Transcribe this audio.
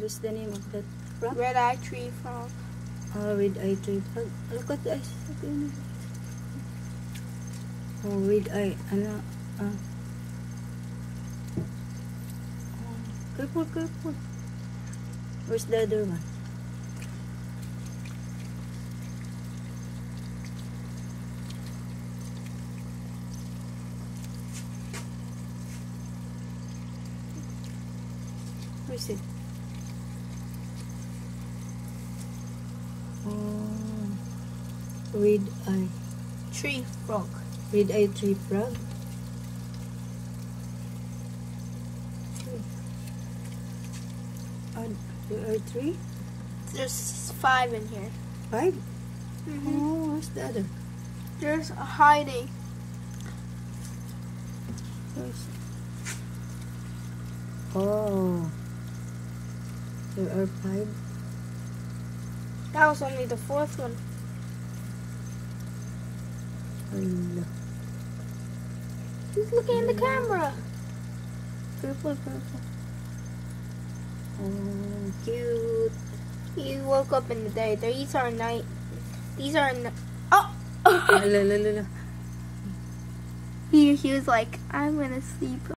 What is the name of that frog? Red eye tree frog. Oh, red eye tree frog. Look at the eyes. Look at the eyes. Oh, red eye. Ano? Ah. Oh, careful, careful. Where's the other one? Where's it? Red a Tree frog. Red a tree frog. There are three? There's five in here. 5 Mhm. Oh, where's the other? There's a hiding. Oh, there are five. That was only the fourth one. He's looking in the camera. Purple, purple. Oh, cute. He woke up in the day. These are night. These are. N- oh. La, la, la, la. he he was like, I'm gonna sleep.